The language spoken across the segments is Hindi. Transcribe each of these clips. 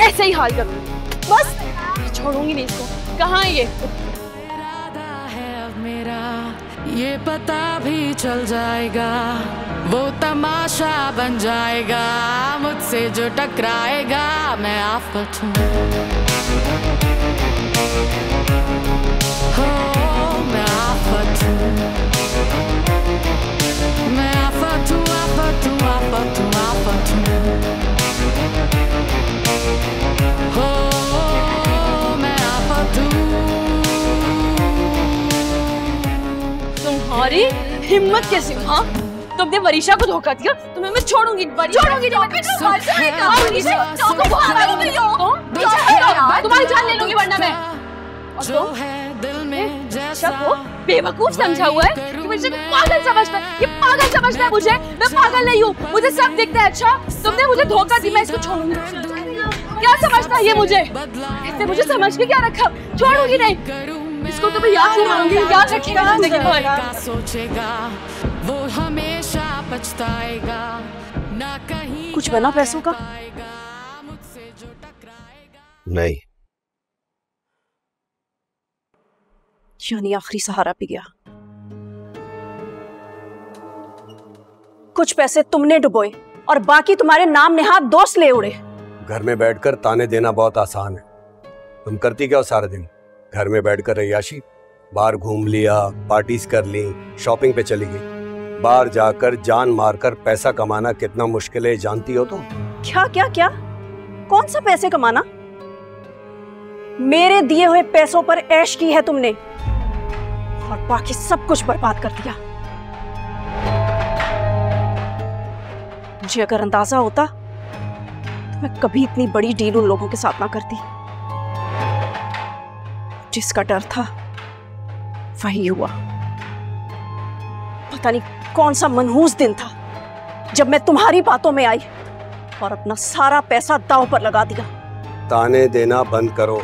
ऐसे ही हाल करूँगी बस, छोड़ूँगी नहीं इसको। कहाँ ये? ये पता भी चल जाएगा। वो तमाशा बन जाएगा, मुझसे जो टकराएगा, मैं आफत हूँ हो, मैं आफत हूँ मैं आफत हूँ आफत हूँ आफत हूँ हिम्मत कैसे? हाँ? तुमने वरीशा को धोखा दिया? तुम्हें मैं छोड़ूँगी छोड़ूँगी? तुम्हारी जान ले लूँगी वरना मैं। और जो है दिल में जैसा को बेवकूफ़ समझा हुआ है? कि को पागल समझता है। ये पागल समझता है मुझे। मैं पागल नहीं हूँ। मुझे सब दिखता है। अच्छा तुमने मुझे धोखा दी मैं इसको छोड़ूँगी। क्या समझता है ये मुझे? इसने मुझे समझ के क्या रखा? छोड़ूँगी नहीं। इसको तो मैं याद दिलाऊँगी याद रखेगा ज़िंदगी भर का सोचेगा वो हमेशा पछताएगा। ना कहीं कुछ बना पैसों का? मुझसे जो टकराएगा। नहीं। यानी आखिरी सहारा पी गया। कुछ पैसे तुमने डुबोए और बाकी तुम्हारे नाम नेहात दोस्त ले उड़े। घर में बैठकर ताने देना बहुत आसान है। तुम करती क्या हो सारे दिन? घर में बैठकर रैयाशी, बाहर घूम लिया पार्टीज़ कर ली शॉपिंग पे चली गई। बाहर जाकर जान मारकर पैसा कमाना कितना मुश्किल है, जानती हो तुम? क्या क्या क्या? कौन सा पैसे कमाना? मेरे दिए हुए पैसों पर ऐश की है तुमने। और बाकी सब कुछ बर्बाद कर दिया। मुझे अगर अंदाज़ा होता तो मैं कभी इतनी बड़ी डील उन लोगों के साथ ना करती। जिसका डर था वही हुआ। पता नहीं कौन सा मनहूस दिन था जब मैं तुम्हारी बातों में आई और अपना सारा पैसा दाव पर लगा दिया। ताने देना बंद करो।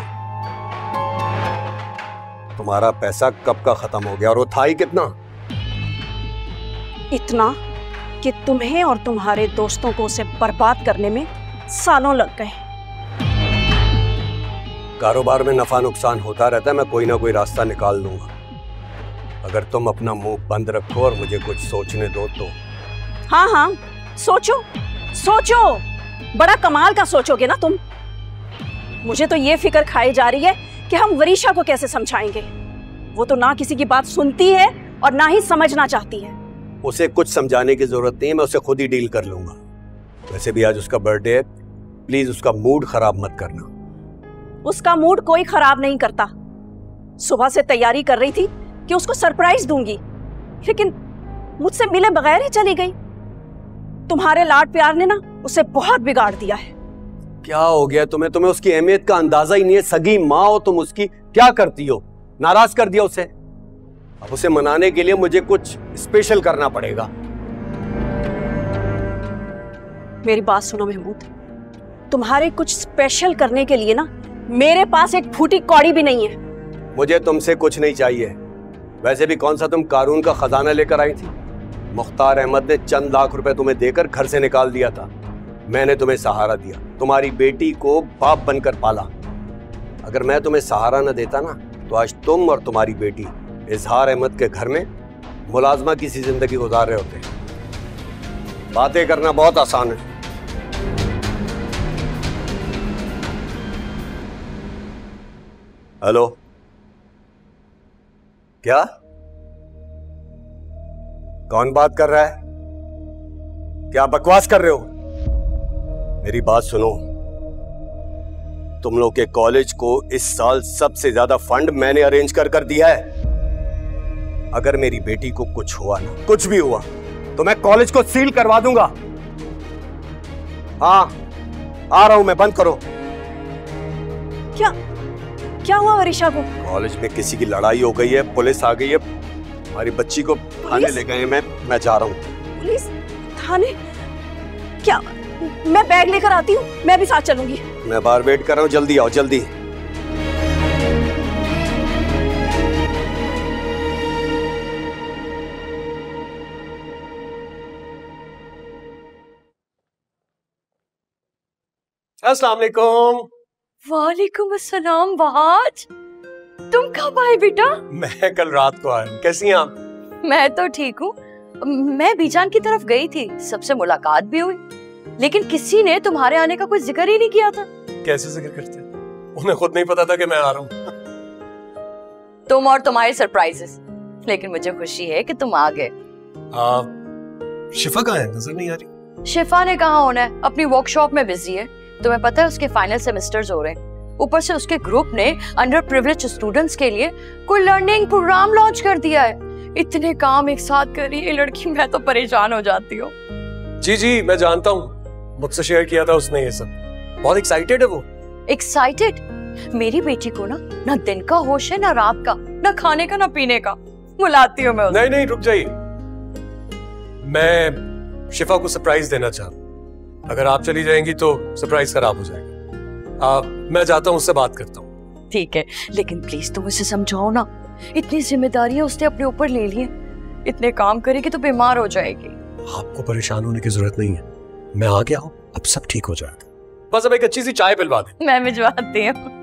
तुम्हारा पैसा कब का खत्म हो गया और वो था ही कितना? इतना कि तुम्हें और तुम्हारे दोस्तों को उसे बर्बाद करने में सालों लग गए। कारोबार में नफा नुकसान होता रहता है मैं कोई ना कोई रास्ता निकाल दूँगा। अगर तुम अपना मुँह बंद रखो और मुझे कुछ सोचने दो तो। हाँ हाँ सोचो सोचो। बड़ा कमाल का सोचोगे ना तुम। मुझे तो ये फ़िक्र खाई जा रही है कि हम वरीशा को कैसे समझाएँगे। वो तो ना किसी की बात सुनती है और ना ही समझना चाहती है। उसे कुछ समझाने की ज़रूरत नहीं है मैं उसे खुद ही डील कर लूँगा। वैसे भी आज उसका बर्थडे है प्लीज़ उसका मूड खराब मत करना। उसका मूड कोई खराब नहीं करता। सुबह से तैयारी कर रही थी कि उसको सरप्राइज़ दूँगी लेकिन मुझसे मिले बगैर ही चली गई। तुम्हारे लाड प्यार ने ना उसे बहुत बिगाड़ दिया है। क्या हो गया तुम्हें? तुम्हें उसकी अहमियत का अंदाज़ा ही नहीं है। सगी माँ हो तुम उसकी क्या करती हो? नाराज़ कर दिया उसे। अब उसे मनाने के लिए मुझे कुछ स्पेशल करना पड़ेगा। मेरी बात सुनो महमूद। तुम्हारे कुछ स्पेशल करने के लिए ना मेरे पास एक फूटी कौड़ी भी नहीं है। मुझे तुमसे कुछ नहीं चाहिए। वैसे भी कौन सा तुम कानून का खजाना लेकर आई थी? मुख्तार अहमद ने चंद लाख रुपए तुम्हें देकर घर से निकाल दिया था। मैंने तुम्हें सहारा दिया। तुम्हारी बेटी को बाप बनकर पाला। अगर मैं तुम्हें सहारा न देता ना तो आज तुम और तुम्हारी बेटी इजहार अहमद के घर में मुलाजमा की सी ज़िंदगी गुजार रहे होते। बातें करना बहुत आसान है। हेलो? क्या? कौन बात कर रहा है? क्या बकवास कर रहे हो? मेरी बात सुनो। तुम लोग के कॉलेज को इस साल सबसे ज़्यादा फंड मैंने अरेंज कर कर दिया है। अगर मेरी बेटी को कुछ हुआ ना, कुछ भी हुआ तो मैं कॉलेज को सील करवा दूँगा। हाँ आ रहा हूँ, मैं बंद करो। क्या? क्या हुआ वरिषा को कॉलेज में किसी की लड़ाई हो गई है पुलिस आ गई है। हमारी बच्ची को थाने ले गए मैं मैं जा रहा हूँ। पुलिस? थाने? क्या मैं बैग लेकर आती हूँ? मैं भी साथ चलूँगी। मैं बाहर वेट कर रहा हूँ जल्दी आओ जल्दी। अस्सलाम वालेकुम। वालेकुम अस्सलाम वाज तुम कब आए बेटा? मैं कल रात को आया कैसी हैं आप? मैं तो ठीक हूँ। मैं बीजान की तरफ़ गई थी। सबसे मुलाकात भी हुई। लेकिन किसी ने तुम्हारे आने का कोई ज़िक्र ही नहीं किया था। कैसे ज़िक्र करते उन्हें खुद नहीं पता था कि मैं आ रहा हूँ। तुम और तुम्हारे सरप्राइजेस लेकिन मुझे खुशी है कि तुम आ गए। शिफा कहाँ है? नज़र नहीं आ रही। शिफा ने कहा होना है अपनी वर्कशॉप में बिज़ी है। तुम्हें पता है उसके फाइनल सेमेस्टर्स हो रहे हैं। ऊपर से उसके ग्रुप ने अंडर प्रिविलेज स्टूडेंट्स के लिए कोई लर्निंग प्रोग्राम लॉन्च कर दिया है। इतने काम एक साथ कर रही है लड़की मैं तो परेशान हो जाती हूँ। जी जी मैं जानता हूँ। मुझसे शेयर किया था उसने ये सब। बहुत एक्साइटेड है वो। एक्साइटेड मेरी बेटी को ना ना दिन का होश है ना रात का ना खाने का ना पीने का। बुलाती हूँ मैं नहीं नहीं रुक जाइए। मैं शिफा को सरप्राइज़ देना चाह रहा हूँ। अगर आप चली जाएँगी तो सरप्राइज़ खराब हो जाएगा। आ, मैं जाता हूँ उससे बात करता हूँ। ठीक है लेकिन प्लीज़ तुम उसे समझाओ ना। इतनी जिम्मेदारियाँ उसने अपने ऊपर ले ली हैं। इतने काम करेगी तो बीमार हो जाएगी। आपको परेशान होने की ज़रूरत नहीं है। मैं आ गया हूँ अब सब ठीक हो जाएगा। बस अब एक अच्छी सी चाय पिलवा दे। मैं भिजवाती हूँ।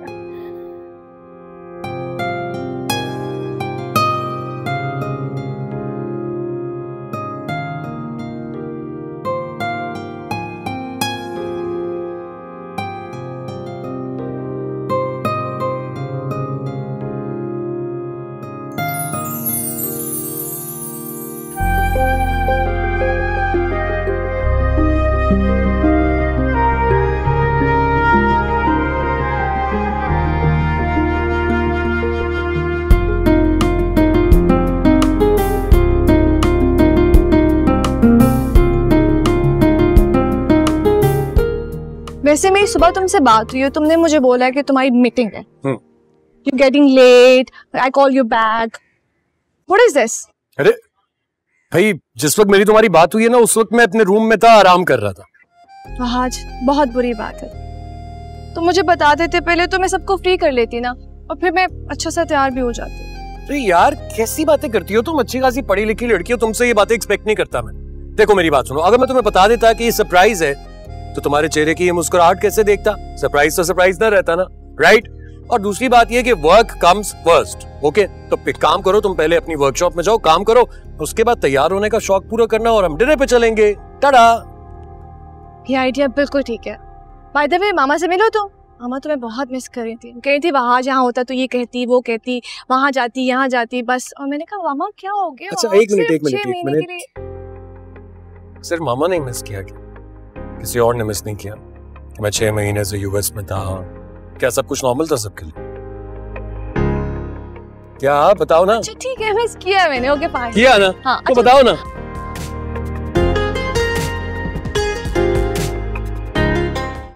वैसे मेरी सुबह तुमसे बात हुई है तुमने मुझे बोला है कि तुम्हारी मीटिंग है। हम्म। You getting late I call you back what is this अरे भाई जिस वक्त मेरी तुम्हारी बात हुई है ना उस वक्त मैं अपने रूम में था आराम कर रहा था। आज बहुत बुरी बात है। तुम मुझे बता देते पहले तो मैं सबको फ्री कर लेती ना और फिर मैं अच्छा सा तैयार भी हो जाती। अरे यार कैसी बातें करती हो तुम? अच्छी खासी पढ़ी लिखी लड़की हो तुमसे ये बातें एक्सपेक्ट नहीं करता मैं। देखो मेरी बात सुनो अगर मैं तुम्हें बता देता कि ये सरप्राइज़ है तो तुम्हारे चेहरे की ये मुस्कुराहट कैसे देखता? सरप्राइज़ तो सरप्राइज़ ना रहता ना? राइट और दूसरी बात ये कि वर्क कम्स फ़र्स्ट ओके तो एक काम करो तुम पहले अपनी वर्कशॉप में जाओ काम करो उसके बाद तैयार होने का शौक पूरा करना और हम डिनर पे चलेंगे। टाटा ये आइडिया बिल्कुल ठीक है। बाय द वे मामा से मिलो तो मामा तुम्हें बहुत मिस कर रही थी। कह रही थी वहाँ जहाँ होता तो ये कहती वो कहती वहाँ जाती यहाँ जाती बस। और मैंने कहा मामा क्या हो गया? अच्छा, एक मिनट, एक मिनट, एक मिनट। सिर्फ़ मामा ने मिस किया क्या? किसी और ने मिस नहीं किया मैं छह महीने से यूएस में था क्या सब कुछ नॉर्मल था सबके लिए? क्या बताओ ना? अच्छा ठीक है मिस किया मैंने ओके फाइन किया ना? हाँ तो अच्छा, बताओ ना।